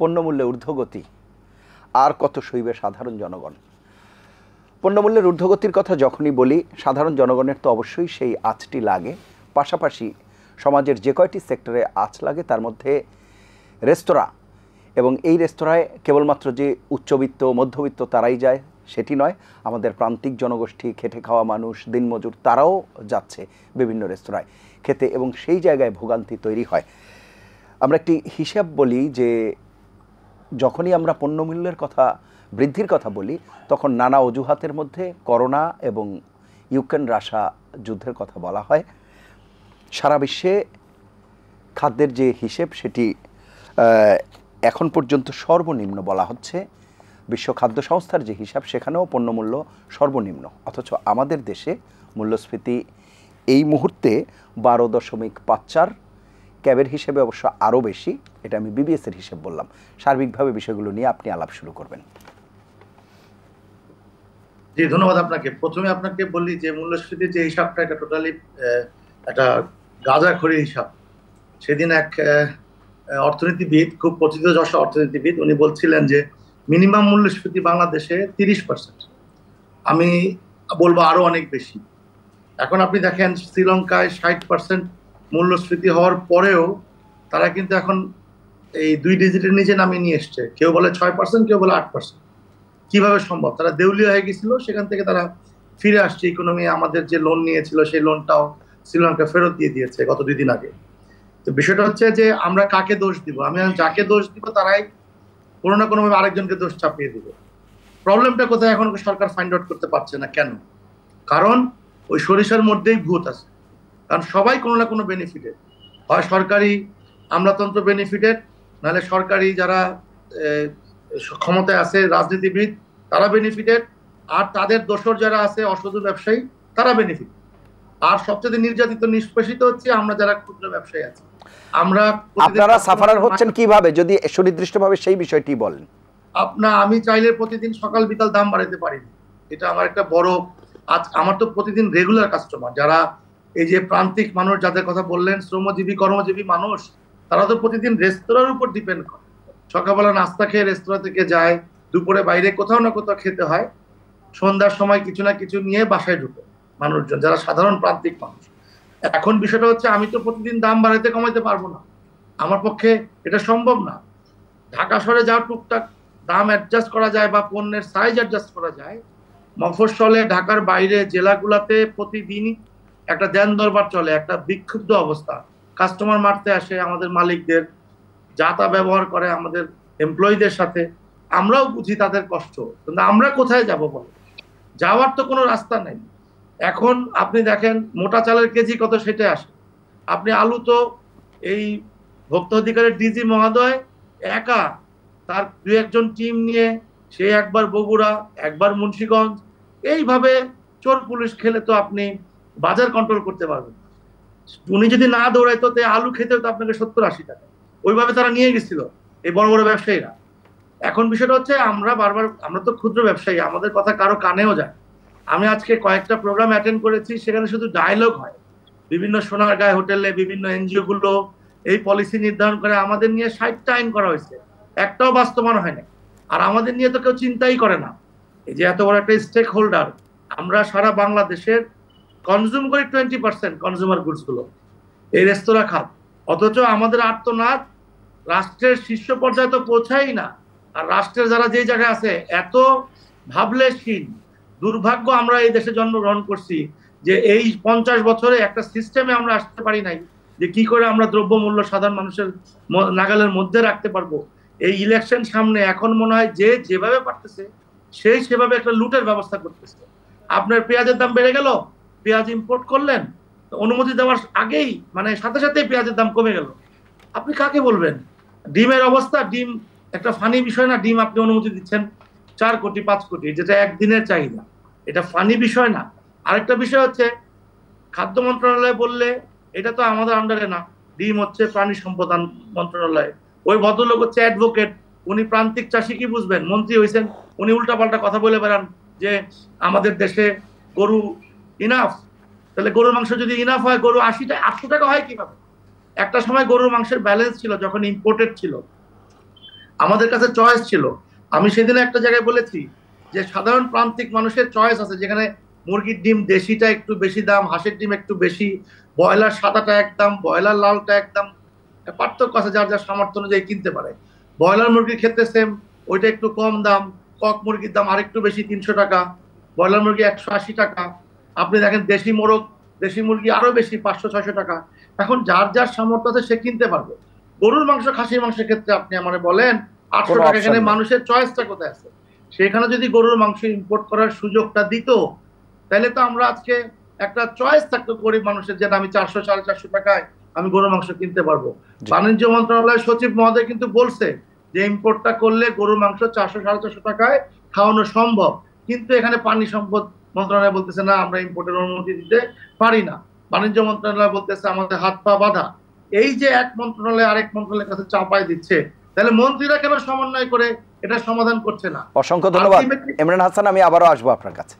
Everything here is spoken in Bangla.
পণ্যমূল্যে ঊর্ধ্বগতি। আর কত সইবে সাধারণ জনগণ? পণ্যমূল্যের ঊর্ধ্বগতির কথা যখনই বলি, সাধারণ জনগণের তো অবশ্যই সেই আঁচটি লাগে। পাশাপাশি সমাজের যে কয়টি সেক্টরে আঁচ লাগে, তার মধ্যে রেস্তোরাঁ। এবং এই রেস্তোরাঁয় কেবলমাত্র যে উচ্চবিত্ত, মধ্যবিত্ত তারাই যায়, সেটি নয়। আমাদের প্রান্তিক জনগোষ্ঠী, খেটে খাওয়া মানুষ, দিনমজুর তারাও যাচ্ছে বিভিন্ন রেস্তোরাঁয়। খেতে এবং সেই জায়গায় ভোগান্তি তৈরি হয়। আমরা একটি হিসাব বলি যে যখনই আমরা পণ্যমূল্যের কথা, বৃদ্ধির কথা বলি, তখন নানা অজুহাতের মধ্যে করোনা এবং ইউক্রেন রাশা যুদ্ধের কথা বলা হয়। সারা বিশ্বে খাদ্যের যে হিসেব সেটি এখন পর্যন্ত সর্বনিম্ন বলা হচ্ছে। বিশ্ব খাদ্য সংস্থার যে হিসাব, সেখানেও পণ্যমূল্য সর্বনিম্ন। অথচ আমাদের দেশে মূল্যস্ফীতি এই মুহূর্তে বারো দশমিক পাঁচ চার ক্যাবের হিসেবে অবশ্য আরও বেশি, এটা আমি বিবিএসের হিসেব বললাম। সার্বিকভাবে বিষয়গুলো নিয়ে আপনি আলাপ শুরু করবেন। জি, ধন্যবাদ আপনাকে। প্রথমে আপনাকে বলি যে, মূল্যস্ফীতির যে হিসাবটা, এটা টোটালি একটা গাঁজাখড়ি হিসাব। সেদিন এক অর্থনীতিবিদ, খুব পতিত যশ অর্থনীতিবিদ, উনি বলছিলেন যে মিনিমাম মূল্যস্ফীতি বাংলাদেশে তিরিশ পার্সেন্ট আমি বলব আরও অনেক বেশি। এখন আপনি দেখেন, শ্রীলঙ্কায় ষাট পার্সেন্ট মূল্যস্ফীতি হওয়ার পরেও তারা কিন্তু এখন এই দুই ডিজিটের নিচে নামিয়ে নিয়ে এসছে। কেউ বলে ছয় পার্সেন্ট কেউ বলে আট পার্সেন্ট কীভাবে সম্ভব? তারা দেউলিয়া হয়ে গেছিল, সেখান থেকে তারা ফিরে আসছে। ইকোনমি আমাদের যে লোন নিয়েছিল, সেই লোনটাও শ্রীলঙ্কা ফেরত দিয়ে দিয়েছে গত দুই দিন আগে। তো বিষয়টা হচ্ছে যে আমরা কাকে দোষ দিব? আমি যাকে দোষ দিব, তারাই কোনো না কোনোভাবে আরেকজনকে দোষ চাপিয়ে দিবে। প্রবলেমটা কোথায় এখন সরকার ফাইন্ড আউট করতে পারছে না? কেন? কারণ ওই সরিষার মধ্যেই ভূত আছে। কারণ সবাই কোনো না কোনো বেনিফিটেড হয় সরকারি আমলাতন্ত্র বেনিফিটেড নাহলে সরকারি যারা ক্ষমতায় আছে রাজনীতিবিদ তারা বেনিফিটেড আর তাদের দোসর যারা আছে অসাধু ব্যবসায়ী তারা বেনিফিট আর সবচেয়ে নির্যাতিত নিষ্পেষিত হচ্ছে আমরা যারা ক্ষুদ্র ব্যবসায়ী আছি। আমরা আপনারা সাফারার হচ্ছেন কীভাবে? যদি সুনির্দিষ্টভাবে সেই বিষয়টি বলেন। আপনার আমি চাইলে প্রতিদিন সকাল বিকাল দাম বাড়াতে পারি। এটা আমার একটা বড় আজ আমার তো প্রতিদিন রেগুলার কাস্টমার যারা এই যে প্রান্তিক মানুষ যাদের কথা বললেন, শ্রমজীবী, কর্মজীবী মানুষ, তারা তো প্রতিদিন রেস্তোরাঁর উপর ডিপেন্ড করে। সকালবেলা নাস্তা খেয়ে রেস্তোরাঁ থেকে যায়, দুপুরে বাইরে কোথাও না কোথাও খেতে হয়, সন্ধ্যার সময় কিছু না কিছু নিয়ে বাসায় ঢুকে মানুষজন, যারা সাধারণ প্রান্তিক মানুষ। এখন বিষয়টা হচ্ছে, আমি তো প্রতিদিন দাম বাড়াইতে কমাইতে পারব না। আমার পক্ষে এটা সম্ভব না। ঢাকা শহরে যা টুকটাক দাম অ্যাডজাস্ট করা যায় বা পণ্যের সাইজ অ্যাডজাস্ট করা যায়, মফস্বলে, ঢাকার বাইরে, জেলাগুলোতে প্রতিদিনই একটা দেন দরবার চলে, একটা বিক্ষুব্ধ অবস্থা। কাস্টমার মারতে আসে আমাদের মালিকদের, যা তা ব্যবহার করে আমাদের এমপ্লয়ীদের সাথে, আমরাও বুঝি তাদের কষ্ট, কিন্তু আমরা কোথায় যাব বলে? যাওয়ার তো কোনো রাস্তা নেই। এখন আপনি দেখেন, মোটা চালের কেজি কত সেটা আসে। আপনি আলু তো এই ভোক্তা অধিকারের ডিজি মহোদয় একা তার দু একজন টিম নিয়ে, সে একবার বগুড়া, একবার মুন্সীগঞ্জ, এইভাবে চোর পুলিশ খেলে তো আপনি বাজার কন্ট্রোল করতে পারবেন। উনি যদি না দৌড়াইতো, তে আলু খেতে হতো আপনাকে সত্তর আশি টাকা। ওইভাবে তারা নিয়ে গেছিল, এই বড় বড় ব্যবসায়ীরা। এখন বিষয়টা হচ্ছে, আমরা বারবার, আমরা তো ক্ষুদ্র ব্যবসায়ী, আমাদের কথা কারও কানেও যায়। আমি আজকে কয়েকটা প্রোগ্রাম অ্যাটেন্ড করেছি, সেখানে শুধু ডায়লগ হয়। বিভিন্ন সোনারগাঁয় হোটেলে, বিভিন্ন এনজিও গুলো এই পলিসি নির্ধারণ করে আমাদের নিয়ে ষাটটা আইন করা হয়েছে। একটাও বাস্তবায়ন হয় না আর আমাদের নিয়ে তো কেউ চিন্তাই করে না। এই যে এত বড় একটা স্টেক হোল্ডার আমরা সারা বাংলাদেশের কনজিউম করি টোয়েন্টি পার্সেন্ট কনজিউমার গুডসগুলো। এই রেস্তোরাঁ খাত অথচ আমাদের আত্মনাদ রাষ্ট্রের শীর্ষ পর্যায়ে তো পৌঁছাই না। আর রাষ্ট্রের যারা যে জায়গায় আছে, এত ভাবলেশহীন। দুর্ভাগ্য আমরা এই দেশে জন্মগ্রহণ করছি যে এই পঞ্চাশ বছরে একটা সিস্টেমে আমরা আসতে পারি নাই যে কি করে আমরা দ্রব্যমূল্য সাধারণ মানুষের নাগালের মধ্যে রাখতে পারব। এই ইলেকশন সামনে এখন মনে হয় যে যেভাবে পারতেছে, সেই সেভাবে একটা লুটের ব্যবস্থা করতেছে। আপনার পেঁয়াজের দাম বেড়ে গেল? পেঁয়াজ ইম্পোর্ট করলেন, অনুমতি দেওয়ার আগেই মানে সাথে সাথে পেঁয়াজের দাম কমে গেল। আপনি কাকে বলবেন? ডিমের অবস্থা, ডিম একটা ফানি বিষয় না, ডিম আপনি অনুমতি দিচ্ছেন চার কোটি, পাঁচ কোটি, যেটা একদিনের চাহিদা। এটা ফানি বিষয় না। আরেকটা বিষয় হচ্ছে, খাদ্য মন্ত্রণালয় বললে এটা তো আমাদের আন্ডারে না। ডিম হচ্ছে প্রাণী সম্পদ মন্ত্রণালয়। ওই ভদ্রলোক হচ্ছে অ্যাডভোকেট উনি প্রান্তিক চাষি কি বুঝবেন? মন্ত্রী হয়েছেন উনি উল্টাপাল্টা কথা বলে বেড়ান যে আমাদের দেশে গরু ইনাফ তাহলে গরুর মাংস যদি ইনাফ হয়, গরু আশিটা, আটশো টাকা হয় কীভাবে? একটা সময় গরুর মাংসের ব্যালেন্স ছিল যখন ইম্পোর্টেড ছিল। আমাদের কাছে চয়েস ছিল। আমি সেদিন একটা জায়গায় বলেছি যে সাধারণ প্রান্তিক মানুষের চয়েস আছে, যেখানে মুরগির ডিম দেশিটা একটু বেশি দাম, হাঁসের ডিম একটু বেশি, ব্রয়লার সাদাটা এক দাম ব্রয়লার লালটা এক দাম পার্থক্য আছে যার যার সামর্থ্য অনুযায়ী কিনতে পারে। ব্রয়লার মুরগির ক্ষেত্রে সেম ওইটা একটু কম দাম, কক মুরগির দাম আরেকটু বেশি, তিনশো টাকা, ব্রয়লার মুরগি একশো আশি টাকা আপনি দেখেন দেশি মোরগ দেশি মুরগি আরও বেশি পাঁচশো ছয়শো টাকা। এখন যার যার সামর্থ্য আছে সে কিনতে পারবে। গরুর মাংস খাসির মাংসের ক্ষেত্রে আপনি আমার বলেন আটশো টাকা এখানে মানুষের চয়েসটা কোথায় আছে? সেখানে যদি গরুর মাংস ইম্পোর্ট করার সুযোগটা দিত তাহলে তো আমরা আজকে একটা চয়েস থাকতো গরিব মানুষের যেটা আমি চারশো সাড়ে চারশো টাকায় আমি গরুর মাংস কিনতে পারব। বাণিজ্য মন্ত্রণালয়ের সচিব মহোদয় কিন্তু বলছে যে ইম্পোর্টটা করলে গরুর মাংস চারশো সাড়ে চারশো টাকায় খাওয়ানো সম্ভব। কিন্তু এখানে পানি সম্পদ মন্ত্রণালয় বলতেছে না আমরা ইম্পোর্টের অনুমতি দিতে পারি না। বাণিজ্য মন্ত্রণালয় বলতেছে আমাদের হাত পা বাধা। এই যে এক মন্ত্রণালয় আরেক মন্ত্রণালয়ের কাছে চাপাই দিচ্ছে তাহলে মন্ত্রীরা কেন সমন্বয় করে এটা সমাধান করছে না? অসংখ্য ধন্যবাদ। ইমরান হাসান আমি আবারও আসব আপনার কাছে।